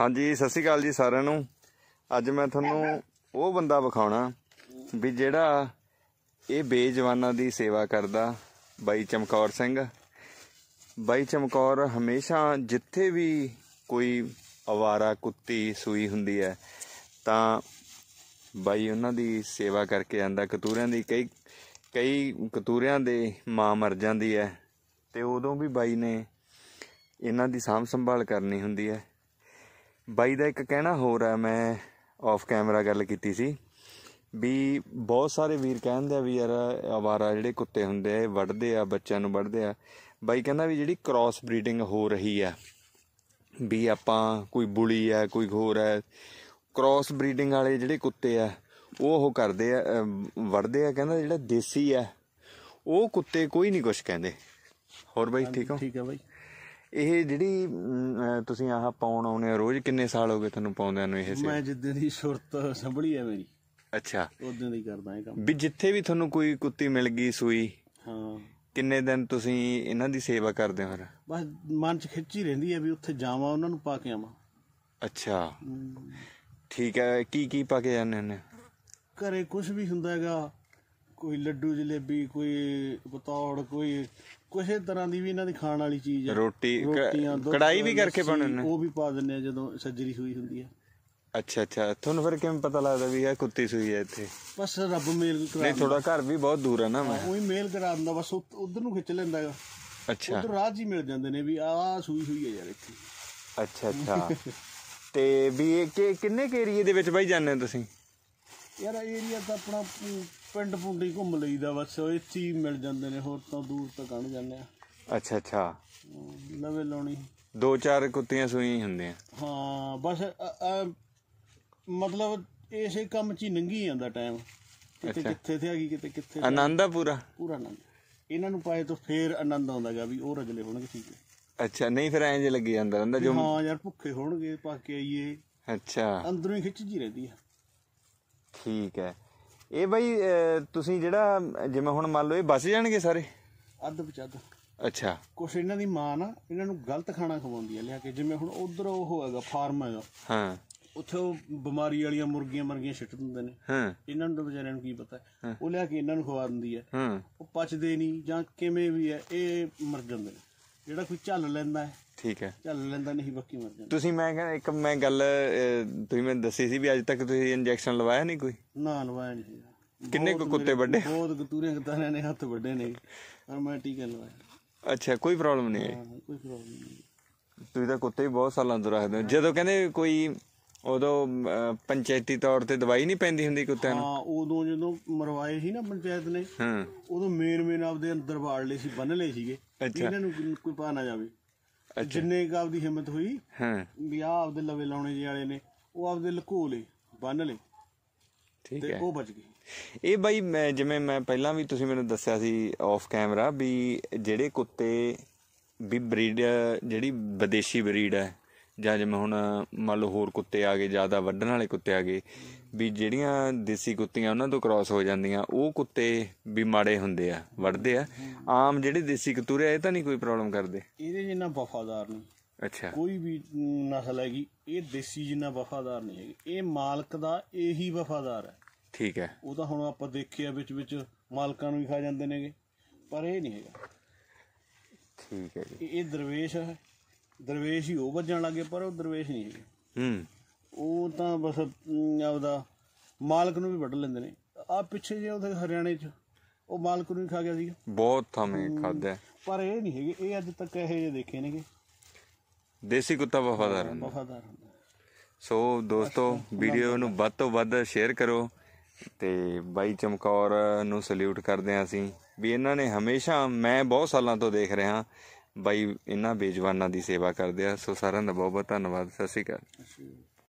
ਹਾਂਜੀ, ਸਤਿ ਸ਼੍ਰੀ ਅਕਾਲ ਜੀ ਸਾਰਿਆਂ ਨੂੰ। ਅੱਜ ਮੈਂ ਤੁਹਾਨੂੰ ਉਹ ਬੰਦਾ ਵਿਖਾਉਣਾ ਵੀ ਜਿਹੜਾ ਇਹ ਬੇਜਵਾਨਾਂ ਦੀ ਸੇਵਾ ਕਰਦਾ, ਬਾਈ ਚਮਕੌਰ ਸਿੰਘ। ਬਾਈ ਚਮਕੌਰ ਹਮੇਸ਼ਾ ਜਿੱਥੇ ਵੀ ਕੋਈ ਅਵਾਰਾ, ਕੁੱਤੀ, ਸੂਈ ਹੁੰਦੀ ਹੈ, ਤਾਂ ਬਾਈ ਉਹਨਾਂ ਦੀ ਸੇਵਾ ਕਰਕੇ ਜਾਂਦਾ ਕਤੂਰਿਆਂ ਦੀ ਕਈ ਕਈ ਕਤੂਰਿਆਂ ਦੇ ਮਾਂ ਮਰ ਜਾਂਦੀ ਹੈ ਤੇ ਉਦੋਂ ਵੀ ਬਾਈ ਨੇ ਇਹਨਾਂ ਦੀ ਸਾਂਭ ਸੰਭਾਲ ਕਰਨੀ ਹੁੰਦੀ ਹੈ। ਬਾਈ ਦਾ ਇੱਕ ਕਹਿਣਾ ਹੋਰ ਹੈ ਮੈਂ ਆਫ ਕੈਮਰਾ ਗੱਲ ਕੀਤੀ ਸੀ ਵੀ ਬਹੁਤ ਸਾਰੇ ਵੀਰ ਕਹਿੰਦੇ ਆ ਵੀ ਯਾਰ ਆਵਾਰਾ ਜਿਹੜੇ ਕੁੱਤੇ ਹੁੰਦੇ ਆ ਇਹ ਵੱਢਦੇ ਆ ਬੱਚਿਆਂ ਨੂੰ ਵੱਢਦੇ ਆ। ਬਾਈ ਕਹਿੰਦਾ ਵੀ ਜਿਹੜੀ ਕ੍ਰਾਸ ਬਰੀਡਿੰਗ ਹੋ ਰਹੀ ਆ ਵੀ ਆਪਾਂ ਕੋਈ ਬੁਲੀ ਹੈ ਕੋਈ ਹੋਰ ਹੈ ਕ੍ਰਾਸ ਬਰੀਡਿੰਗ ਵਾਲੇ ਜਿਹੜੇ ਕੁੱਤੇ ਆ ਉਹ ਉਹ ਕਰਦੇ ਆ ਵੱਢਦੇ ਆ ਕਹਿੰਦਾ ਜਿਹੜਾ ਦੇਸੀ ਆ ਉਹ ਕੁੱਤੇ ਕੋਈ ਨਹੀਂ ਕੁਛ ਕਹਿੰਦੇ। ਹੋਰ ਬਾਈ ਠੀਕ ਹੋ? ਠੀਕ ਹੈ ਬਾਈ। ਇਹ ਜਿਹੜੀ ਤੁਸੀਂ ਆਹ ਪਾਉਣ ਆਉਨੇ ਰੋਜ਼ ਕਿੰਨੇ ਸਾਲ ਹੋ ਗਏ ਤੁਹਾਨੂੰ ਪਾਉਂਦਿਆਂ ਨੂੰ ਇਹ ਸੇ ਮੈਂ ਜਿੱਦਾਂ ਦੀ ਸੁਰਤ ਸੰਭਲੀ ਹੈ ਮੇਰੀ ਅੱਛਾ। ਉਦੋਂ ਦੀ ਕਰਦਾ ਇਹ ਕੰਮ। ਵੀ ਜਿੱਥੇ ਵੀ ਤੁਹਾਨੂੰ ਕੋਈ ਕੁੱਤੀ ਮਿਲ ਗਈ ਸੂਈ ਹਾਂ। ਕਿੰਨੇ ਦਿਨ ਤੁਸੀਂ ਇਹਨਾਂ ਦੀ ਸੇਵਾ ਕਰਦੇ ਹੋ ਫਿਰ? ਬਸ ਮਨ ਚ ਖਿੱਚੀ ਰਹਿੰਦੀ ਹੈ ਵੀ ਉੱਥੇ ਜਾਵਾਂ ਉਹਨਾਂ ਨੂੰ ਪਾ ਕੇ ਆਵਾਂ। ਅੱਛਾ। ਠੀਕ ਹੈ ਕੀ ਕੀ ਪਾ ਕੇ ਜਾਂਦੇ ਹੁੰਦੇ? ਘਰੇ ਕੁਝ ਵੀ ਹੁੰਦਾ ਹੈਗਾ ਕੋਈ ਲੱਡੂ ਜਲੇਬੀ ਕੋਈ ਪਤੌੜ ਕੋਈ ਕਿਸੇ ਤਰ੍ਹਾਂ ਦੀ ਵੀ ਇਹਨਾਂ ਦੀ ਖਾਣ ਵਾਲੀ ਚੀਜ਼ ਹੈ। ਰੋਟੀ ਕੜਾਈ ਵੀ ਕਰਕੇ ਪਾਉਣੇ ਉਹ ਵੀ ਪਾ ਦਿੰਨੇ ਆ ਜਦੋਂ ਸੱਜਰੀ ਹੋਈ ਹੁੰਦੀ ਹੈ। ਅੱਛਾ ਅੱਛਾ। ਤੁਹਾਨੂੰ ਫਿਰ ਕਿਵੇਂ ਪਤਾ ਲੱਗਦਾ ਵੀ ਇਹ ਕੁੱਤੀ ਸੂਈ ਹੈ ਇੱਥੇ? ਬਸ ਰੱਬ ਮੇਲ ਕਰਾ ਨਹੀਂ ਥੋੜਾ ਘਰ ਵੀ ਬਹੁਤ ਦੂਰ ਹੈ ਨਾ ਮੈਂ। ਉਹੀ ਮੇਲ ਕਰਾ ਦਿੰਦਾ ਬਸ ਉਧਰ ਨੂੰ ਖਿੱਚ ਲੈਂਦਾ ਹੈਗਾ। ਅੱਛਾ। ਉਧਰ ਰਾਹ ਹੀ ਮਿਲ ਜਾਂਦੇ ਨੇ ਵੀ ਆਹ ਸੂਈ ਹੋਈ ਹੈ ਯਾਰ ਇੱਥੇ। ਅੱਛਾ ਅੱਛਾ। ਤੇ ਵੀ ਇਹ ਕਿੰਨੇ ਏਰੀਏ ਦੇ ਵਿੱਚ ਬਾਈ ਜਾਂਦੇ ਹੋ ਤੁਸੀਂ? ਯਾਰ ਏਰੀਆ ਤਾਂ ਆਪਣਾ ਪਿੰਡ ਪੁੰਡੀ ਘੁੰਮ ਲਈਦਾ ਬਸ ਇੱਥੇ ਹੀ ਮਿਲ ਜਾਂਦੇ ਨੇ ਹੋਰ ਤਾਂ ਦੂਰ ਤੱਕ ਆਣ ਜਾਂਦੇ ਆ। ਅੱਛਾ ਅੱਛਾ। ਲਵੇ ਲਾਉਣੀ। ਦੋ ਚਾਰ ਕੁੱਤੀਆਂ ਸੂਈਆਂ ਹੀ ਹੁੰਦੀਆਂ। ਹਾਂ ਬਸ ਮਤਲਬ ਇਸੇ ਕੰਮ 'ਚ ਹੀ ਲੰਘੀ ਜਾਂਦਾ ਟਾਈਮ ਕਿਤੇ ਕਿੱਥੇ ਤੇ ਹੈਗੀ ਕਿਤੇ ਕਿੱਥੇ ਆਨੰਦ ਆ ਪੂਰਾ? ਪੂਰਾ ਆਨੰਦ। ਇਹਨਾਂ ਨੂੰ ਪਾਏ ਤਾਂ ਫੇਰ ਆਨੰਦ ਆਉਂਦਾਗਾ ਵੀ ਉਹ ਰਜਲੇ ਹੋਣਗੇ ਠੀਕ ਹੈ। ਅੱਛਾ ਨਹੀਂ ਫਿਰ ਐਂ ਜੇ ਲੱਗੀ ਜਾਂਦਾ ਰਹਿੰਦਾ ਜੋ ਹਾਂ ਯਾਰ ਭੁੱਖੇ ਹੋਣਗੇ ਪਾ ਕੇ ਆਈਏ। ਅੱਛਾ। ਅੰਦਰੋਂ ਹੀ ਖਿੱਚ ਜੀ ਰਹਿੰਦੀ ਆ। ਠੀਕ ਹੈ। ਇਹ ਬਾਈ ਤੁਸੀਂ ਜਿਹੜਾ ਜਿਵੇਂ ਹੁਣ ਮੰਨ ਲਓ ਇਹ ਬਸ ਜਾਣਗੇ ਸਾਰੇ? ਅੱਧ ਪਚੱਧ ਅੱਛਾ। ਕੁਛ ਇਹਨਾਂ ਦੀ ਮਾਂ ਨਾ ਇਹਨਾਂ ਨੂੰ ਗਲਤ ਖਾਣਾ ਖਵਾਉਂਦੀ ਆ ਲਿਆ ਕੇ। ਜਿਵੇਂ ਹੁਣ ਉਧਰ ਉਹ ਹੈਗਾ ਫਾਰਮ ਹੈਗਾ। ਹਾਂ। ਉੱਥੇ ਉਹ ਬਿਮਾਰੀ ਵਾਲੀਆਂ ਮੁਰਗੀਆਂ ਮਰਗੀਆਂ ਛਿੱਟ ਦਿੰਦੇ ਨੇ। ਹਾਂ। ਇਹਨਾਂ ਨੂੰ ਤਾਂ ਵਿਚਾਰਿਆਂ ਨੂੰ ਕੀ ਪਤਾ ਹੈ। ਉਹ ਲਿਆ ਕੇ ਇਹਨਾਂ ਨੂੰ ਖਵਾ ਦਿੰਦੀ ਹੈ। ਹਾਂ। ਉਹ ਪਚਦੇ ਨਹੀਂ ਜਾਂ ਕਿਵੇਂ ਵੀ ਹੈ ਇਹ ਮਰ ਜਾਂਦੇ ਨੇ। ਜਿਹੜਾ ਕੋਈ ਝੱਲ ਲੈਂਦਾ ਹੈ ਠੀਕ ਹੈ। ਝੱਲ ਲੈਂਦਾ ਨਹੀਂ ਬਾਕੀ ਮਰ ਜਾਂਦੇ। ਤੁਸੀਂ ਮੈਂ ਕਹਿੰਦਾ ਇੱਕ ਮੈਂ ਗੱਲ ਅਹ, ਤੁਸੀਂ ਮੈਨੂੰ ਦੱਸੀ ਸੀ ਵੀ ਅੱਜ ਤੱਕ ਤੁਸੀਂ ਇੰਜੈਕਸ਼ਨ ਲਵਾਇਆ ਨਹੀਂ ਕੋਈ? ਨਾ ਲਵਾਇਆ ਨਹੀਂ। ਕਿੰਨੇ ਕੁ ਕੁੱਤੇ ਵੱਡੇ? ਬਹੁਤ ਕਤੂਰੀਆਂ ਕਤਾਰਿਆਂ ਨੇ ਹੱਥ ਵੱਡੇ ਨੇ। ਪਰ ਮੈਂ ਟੀਕਾ ਲਵਾਇਆ। ਅੱਛਾ ਕੋਈ ਪ੍ਰੋਬਲਮ ਨਹੀਂ ਹੈ। ਹਾਂ, ਕੋਈ ਪ੍ਰੋਬਲਮ ਨਹੀਂ। ਤੁਸੀਂ ਤਾਂ ਕੁੱਤੇ ਵੀ ਬਹੁਤ ਸਾਲਾਂ ਤੋਂ ਰੱਖਦੇ ਹੋ। ਜਦੋਂ ਕਹਿੰਦੇ ਕੋਈ ਉਦੋਂ ਪੰਚਾਇਤੀ ਤੌਰ ਤੇ ਦਵਾਈ ਨਹੀਂ ਪੈਂਦੀ ਹੁੰਦੀ ਕੁੱਤਿਆਂ ਨੂੰ? ਹਾਂ ਉਦੋਂ ਜਦੋਂ ਮਰਵਾਏ ਸੀ ਨਾ ਪੰਚਾਇਤ ਨੇ ਹਾਂ। ਉਦੋਂ ਮੇਨ ਮੇਨ ਆਪਦੇ ਅੰਦਰ ਵਾੜ ਲਏ ਸੀ ਬੰਨ ਲਏ ਸੀਗੇ। ਇਹਨਾਂ ਨੂੰ ਕੋਈ- ਪਾ ਨਾ ਜਾਵੇ। ਜਿੰਨੇ ਕੁ ਆਪਦੀ ਹਿੰਮਤ ਹੋਈ ਹਾਂ। ਵੀ ਆਹ ਆਪਦੇ ਲਵੇ ਲਾਉਣੇ ਜਿਹੇ ਵਾਲੇ ਨੇ ਉਹ ਆਪਦੇ ਲਕੋ ਲਏ ਬੰਨ ਲਏ। ਠੀਕ ਹੈ। ਉਹ ਬਚ ਗਏ। ਇਹ ਬਾਈ ਮੈਂ ਜਿਵੇਂ ਮੈਂ ਪਹਿਲਾਂ ਵੀ ਤੁਸੀਂ ਮੈਨੂੰ ਦੱਸਿਆ ਸੀ ਆਫ ਕੈਮਰਾ ਵੀ ਜਿਹੜੇ ਕੁੱਤੇ ਵੀ ਬਰੀਡ ਜਿਹੜੀ ਵਿਦੇਸ਼ੀ ਬਰੀਡ ਹੈ ਜਾਂ ਜਿਵੇਂ ਹੁਣ ਮੰਨ ਲਓ ਹੋਰ ਕੁੱਤੇ ਆ ਗਏ ਜ਼ਿਆਦਾ ਵੱਢਣ ਵਾਲੇ ਕੁੱਤੇ ਆ ਗਏ ਵੀ ਜਿਹੜੀਆਂ ਦੇਸੀ ਕੁੱਤੀਆਂ ਉਹਨਾਂ ਤੋਂ ਕ੍ਰਾਸ ਹੋ ਜਾਂਦੀਆਂ ਉਹ ਕੁੱਤੇ ਵੀ ਮਾੜੇ ਹੁੰਦੇ ਆ ਵੱਢਦੇ ਆ। ਆਮ ਜਿਹੜੇ ਦੇਸੀ ਕਤੂਰੇ ਆ ਇਹ ਤਾਂ ਨਹੀਂ ਕੋਈ ਪ੍ਰੋਬਲਮ ਕਰਦੇ? ਇਹਦੇ ਜਿੰਨਾ ਵਫਾਦਾਰ ਨਹੀਂ ਅੱਛਾ। ਕੋਈ ਵੀ ਨਸਲ ਹੈਗੀ ਇਹ ਦੇਸੀ ਜਿੰਨਾ ਵਫਾਦਾਰ ਨਹੀਂ ਹੈਗੀ। ਇਹ ਮਾਲਕ ਦਾ ਇਹੀ ਵਫਾਦਾਰ ਹੈ। ਠੀਕ ਹੈ। ਉਹ ਤਾਂ ਹੁਣ ਆਪਾਂ ਦੇਖਿਆ ਵਿੱਚ ਵਿੱਚ ਮਾਲਕਾਂ ਨੂੰ ਵੀ ਖਾ ਜਾਂਦੇ ਨੇਗੇ ਪਰ ਇਹ ਨਹੀਂ ਹੈਗਾ। ਠੀਕ ਹੈ ਜੀ। ਇਹ ਇਹ ਦਰਵੇਸ਼ ਹੈ। ਦਰਵੇਸ਼ ਹੀ ਉਹ ਵੱਜਣ ਲੱਗੇ ਪਰ ਉਹ ਦਰਵੇਸ਼ ਨਹੀਂ ਹੈਗੇ। ਹੂੰ। ਉਹ ਤਾਂ ਬਸ ਆਪਦਾ ਮਾਲਕ ਨੂੰ ਵੀ ਵੱਢ ਲੈਂਦੇ ਨੇ। ਆ ਪਿੱਛੇ ਜੇ ਉਹਦੇ ਹਰਿਆਣੇ 'ਚ ਉਹ ਮਾਲਕ ਨੂੰ ਹੀ ਖਾ ਗਿਆ ਸੀਗਾ। ਬਹੁਤ ਥਾਵੇਂ ਖਾਦਾ ਪਰ ਇਹ ਨਹੀਂ ਹੈਗੇ ਇਹ ਅੱਜ ਤੱਕ ਇਹੋ ਜਿਹੇ ਦੇਖੇ ਨੇਗੇ। ਦੇਸੀ ਕੁੱਤਾ ਵਫਾਦਾਰ ਹੁੰਦਾ। ਵਫਾਦਾਰ ਹੁੰਦਾ। ਸੋ ਦੋਸਤੋ ਵੀਡੀਓ ਨੂੰ ਵੱਧ ਤੋਂ ਵੱਧ ਸ਼ੇਅਰ ਕਰੋ ਤੇ ਬਾਈ ਚਮਕੌਰ ਨੂੰ ਸਲੂਟ ਕਰਦੇ ਹਾਂ ਅਸੀਂ। ਵੀ ਇਹਨਾਂ ਨੇ ਹਮੇਸ਼ਾ ਮੈਂ ਬਹੁਤ ਸਾਲਾਂ ਤੋਂ ਦੇਖ ਰਿਹਾ ਬਾਈ, ਇਹਨਾਂ ਬੇਜਵਾਨਾਂ ਦੀ ਸੇਵਾ ਕਰਦੇ ਆ। ਸੋ ਸਾਰਿਆਂ ਦਾ ਬਹੁਤ ਬਹੁਤ ਧੰਨਵਾਦ। ਸਤਿ ਸ਼੍ਰੀ ਅਕਾਲ। ਅੱਛਾ